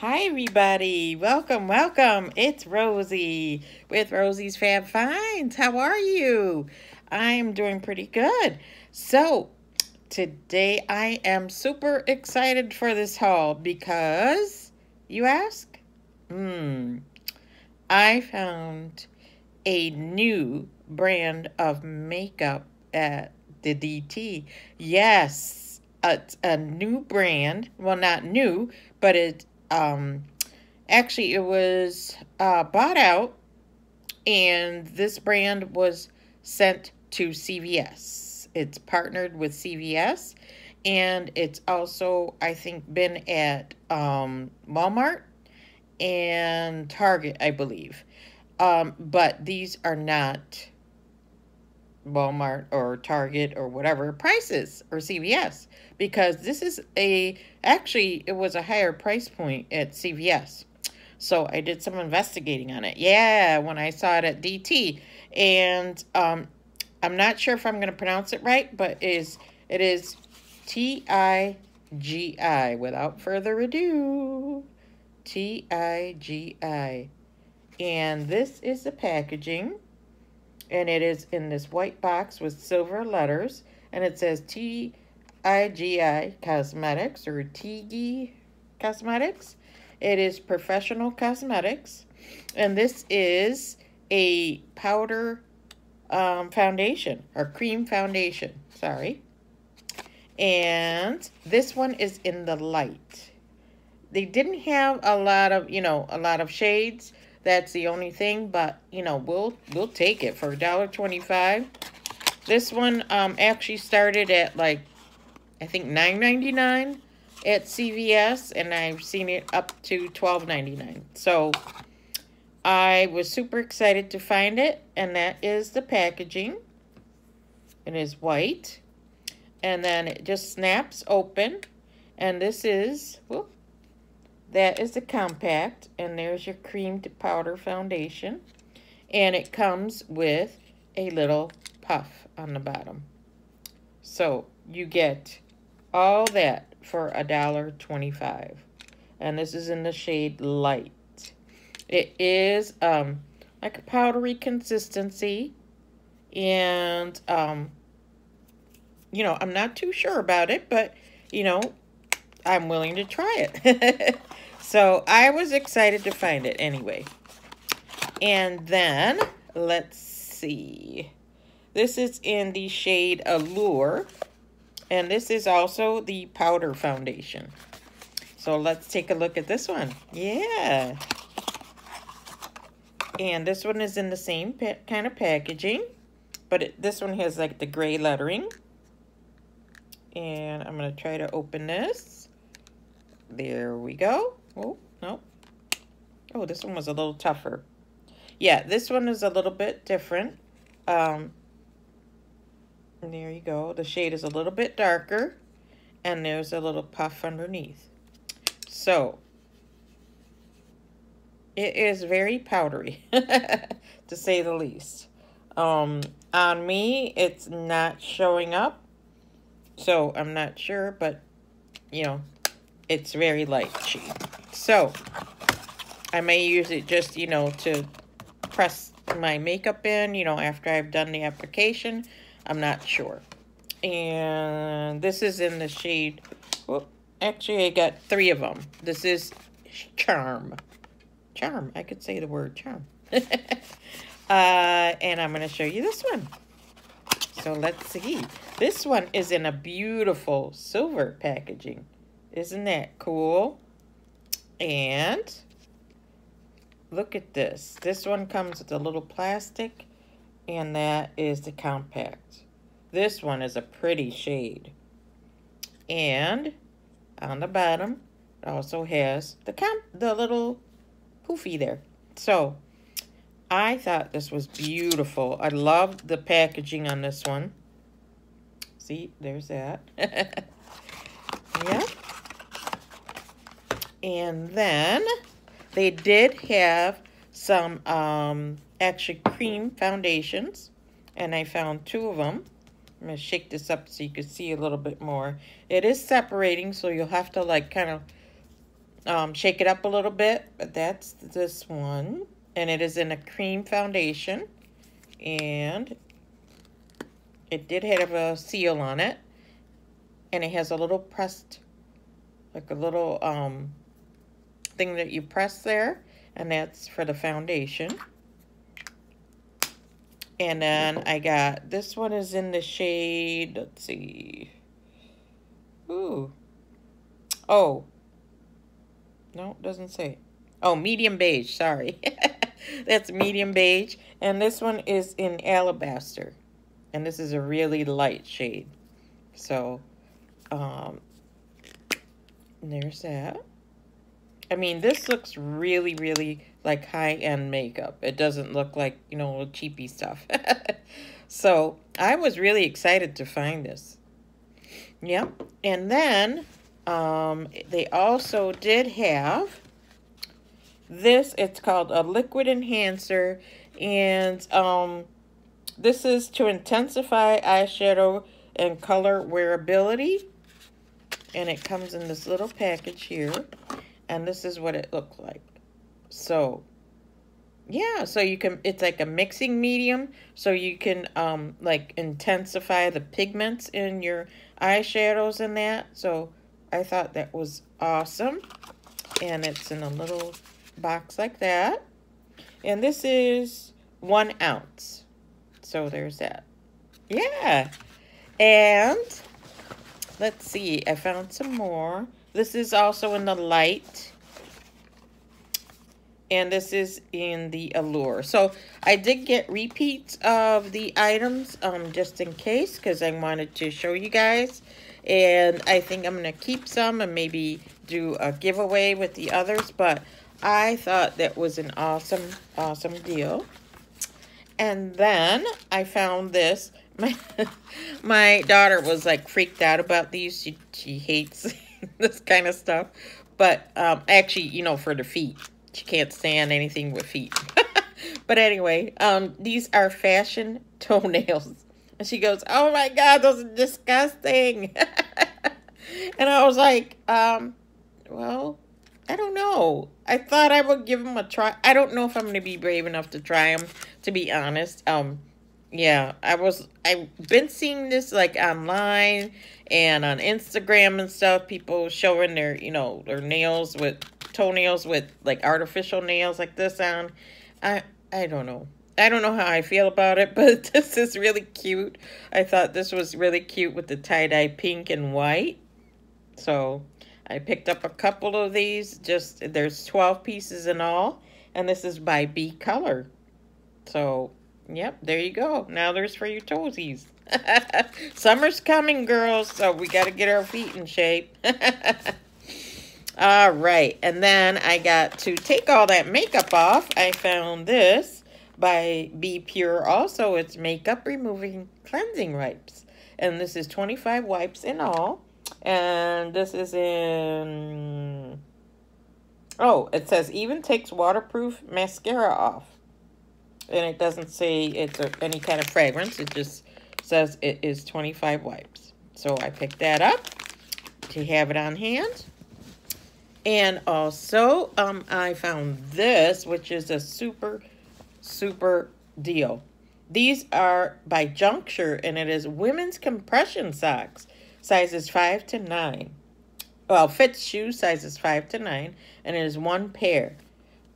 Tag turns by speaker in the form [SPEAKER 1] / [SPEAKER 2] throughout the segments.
[SPEAKER 1] Hi, everybody. Welcome, welcome. It's Rosie with Rosie's Fab Finds. How are you? I'm doing pretty good. So, today I am super excited for this haul because, you ask? Hmm. I found a new brand of makeup at the DT. Yes, it's a new brand. Well, not new, but it um, actually it was uh, bought out and this brand was sent to CVS. It's partnered with CVS and it's also, I think, been at um, Walmart and Target, I believe. Um, but these are not Walmart or Target or whatever prices or CVS because this is a actually it was a higher price point at CVS. So I did some investigating on it. Yeah, when I saw it at DT and um I'm not sure if I'm going to pronounce it right, but it is it is T I G I without further ado. T I G I. And this is the packaging and it is in this white box with silver letters and it says T-I-G-I Cosmetics or Tigi Cosmetics. It is professional cosmetics and this is a powder um, foundation or cream foundation, sorry. And this one is in the light. They didn't have a lot of, you know, a lot of shades that's the only thing, but, you know, we'll we'll take it for $1.25. This one um, actually started at, like, I think $9.99 at CVS, and I've seen it up to $12.99. So, I was super excited to find it, and that is the packaging. It is white, and then it just snaps open, and this is, whoop, that is the compact, and there's your cream to powder foundation. And it comes with a little puff on the bottom. So you get all that for a dollar twenty-five. And this is in the shade light. It is um, like a powdery consistency. And, um, you know, I'm not too sure about it, but, you know, I'm willing to try it. so I was excited to find it anyway. And then, let's see. This is in the shade Allure. And this is also the powder foundation. So let's take a look at this one. Yeah. And this one is in the same kind of packaging. But it, this one has like the gray lettering. And I'm going to try to open this. There we go. Oh, no. Oh, this one was a little tougher. Yeah, this one is a little bit different. Um, there you go. The shade is a little bit darker. And there's a little puff underneath. So, it is very powdery, to say the least. Um, on me, it's not showing up. So, I'm not sure, but, you know, it's very light shade. So, I may use it just, you know, to press my makeup in, you know, after I've done the application. I'm not sure. And this is in the shade, well, actually I got three of them. This is Charm. Charm, I could say the word charm. uh, and I'm going to show you this one. So let's see. This one is in a beautiful silver packaging. Isn't that cool? And look at this. This one comes with a little plastic and that is the compact. This one is a pretty shade. And on the bottom, it also has the comp the little poofy there. So, I thought this was beautiful. I love the packaging on this one. See, there's that. yeah. And then they did have some um, actually cream foundations. And I found two of them. I'm going to shake this up so you can see a little bit more. It is separating, so you'll have to like kind of um, shake it up a little bit. But that's this one. And it is in a cream foundation. And it did have a seal on it. And it has a little pressed, like a little um, thing that you press there. And that's for the foundation. And then I got, this one is in the shade, let's see. Ooh. Oh. No, doesn't say. Oh, medium beige, sorry. That's medium beige. And this one is in alabaster. And this is a really light shade. So, um, there's that. I mean, this looks really, really like high-end makeup. It doesn't look like, you know, cheapy stuff. so, I was really excited to find this. Yep. And then, um, they also did have this. It's called a liquid enhancer. And, um, this is to intensify eyeshadow and color wearability. And it comes in this little package here. And this is what it looked like. So, yeah, so you can, it's like a mixing medium. So you can, um, like, intensify the pigments in your eyeshadows and that. So, I thought that was awesome. And it's in a little box like that. And this is one ounce. So, there's that. Yeah. And, let's see, I found some more. This is also in the light. And this is in the Allure. So I did get repeats of the items um, just in case because I wanted to show you guys. And I think I'm going to keep some and maybe do a giveaway with the others. But I thought that was an awesome, awesome deal. And then I found this. My, my daughter was like freaked out about these. She, she hates this kind of stuff. But um, actually, you know, for the feet. She can't stand anything with feet. but anyway, um, these are fashion toenails. And she goes, oh my God, those are disgusting. and I was like, um, well, I don't know. I thought I would give them a try. I don't know if I'm going to be brave enough to try them, to be honest. Um, yeah, I was, I've been seeing this like online and on Instagram and stuff, people showing their, you know, their nails with, toenails with like artificial nails like this on. I, I don't know. I don't know how I feel about it, but this is really cute. I thought this was really cute with the tie-dye pink and white. So I picked up a couple of these. Just There's 12 pieces in all. And this is by B Color. So Yep, there you go. Now there's for your toesies. Summer's coming, girls, so we got to get our feet in shape. all right, and then I got to take all that makeup off. I found this by Be Pure. Also, it's makeup removing cleansing wipes. And this is 25 wipes in all. And this is in... Oh, it says even takes waterproof mascara off and it doesn't say it's a, any kind of fragrance. It just says it is 25 wipes. So I picked that up to have it on hand. And also, um, I found this, which is a super, super deal. These are by Juncture, and it is women's compression socks, sizes 5 to 9. Well, fits shoe sizes 5 to 9, and it is one pair.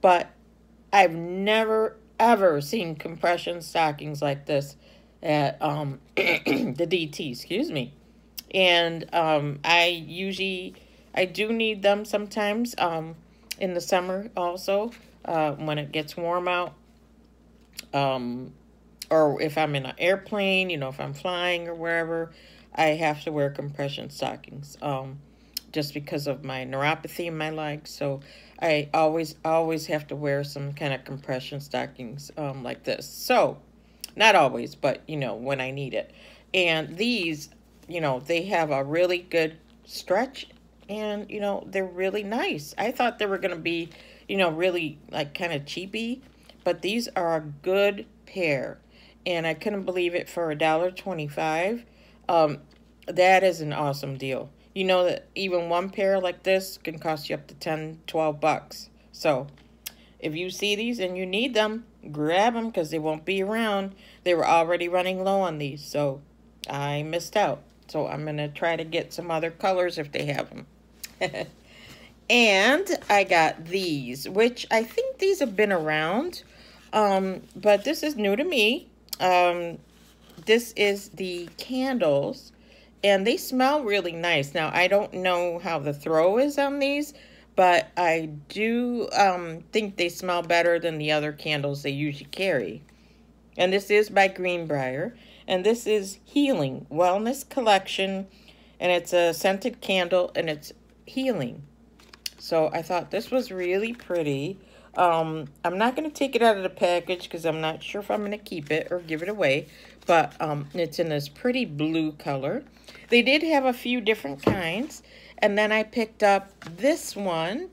[SPEAKER 1] But I've never, ever seen compression stockings like this at um, the DT, excuse me. And um, I usually, I do need them sometimes um, in the summer also uh, when it gets warm out. Um, or if I'm in an airplane, you know, if I'm flying or wherever, I have to wear compression stockings um, just because of my neuropathy in my legs. So I always, always have to wear some kind of compression stockings um, like this. So, not always, but, you know, when I need it. And these, you know, they have a really good stretch and, you know, they're really nice. I thought they were going to be, you know, really, like, kind of cheapy, but these are a good pair. And I couldn't believe it for a dollar twenty-five. Um, that is an awesome deal. You know that even one pair like this can cost you up to 10, 12 bucks. So if you see these and you need them, grab them because they won't be around. They were already running low on these, so I missed out. So I'm going to try to get some other colors if they have them. and I got these, which I think these have been around, um, but this is new to me. Um, this is the candles, and they smell really nice. Now, I don't know how the throw is on these, but I do um, think they smell better than the other candles they usually carry. And this is by Greenbrier, and this is Healing Wellness Collection, and it's a scented candle, and it's healing. So I thought this was really pretty. Um, I'm not going to take it out of the package because I'm not sure if I'm going to keep it or give it away. But um, it's in this pretty blue color. They did have a few different kinds. And then I picked up this one,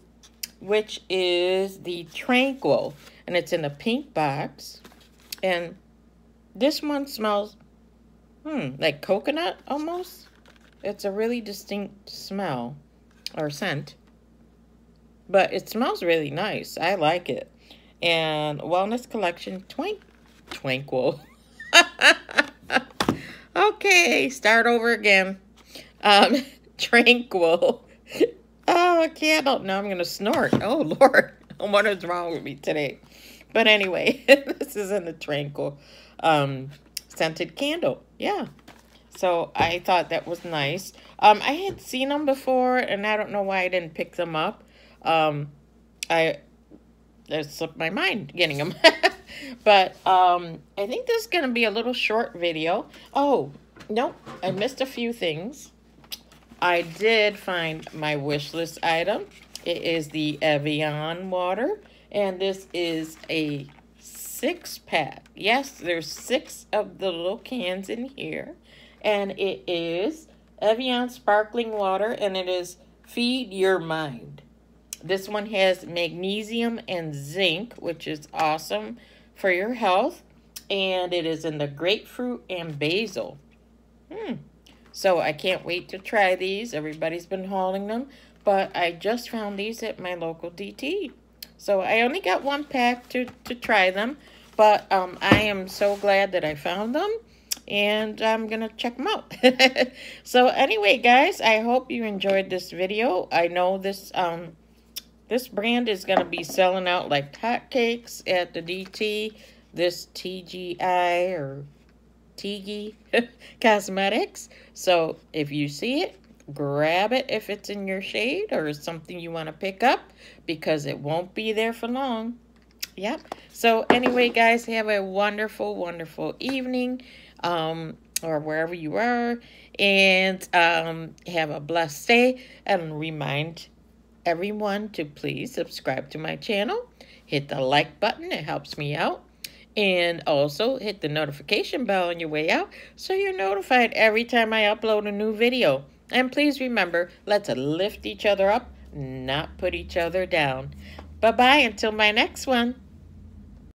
[SPEAKER 1] which is the Tranquil. And it's in a pink box. And this one smells, hmm, like coconut almost. It's a really distinct smell or scent. But it smells really nice. I like it. And Wellness Collection Twink Twinkle. okay, start over again. Um, tranquil. Oh, a candle. Now I'm going to snort. Oh, Lord. What is wrong with me today? But anyway, this is in the tranquil um, scented candle. Yeah. So I thought that was nice. Um, I had seen them before, and I don't know why I didn't pick them up. Um, I it slipped my mind getting them. but um, I think this is going to be a little short video. Oh, no, I missed a few things. I did find my wish list item. It is the Evian water. And this is a six pack. Yes, there's six of the little cans in here. And it is Evian sparkling water. And it is Feed Your Mind. This one has magnesium and zinc, which is awesome for your health. And it is in the grapefruit and basil. Hmm. So I can't wait to try these. Everybody's been hauling them. But I just found these at my local DT. So I only got one pack to, to try them. But um, I am so glad that I found them. And I'm going to check them out. so anyway, guys, I hope you enjoyed this video. I know this um, this brand is going to be selling out like hotcakes at the DT. This TGI or Tigi Cosmetics. So if you see it, grab it if it's in your shade or something you want to pick up because it won't be there for long. Yep. So anyway, guys, have a wonderful, wonderful evening um, or wherever you are. And um, have a blessed day. And remind everyone to please subscribe to my channel. Hit the like button. It helps me out. And also hit the notification bell on your way out so you're notified every time I upload a new video. And please remember, let's lift each other up, not put each other down. Bye-bye until my next one.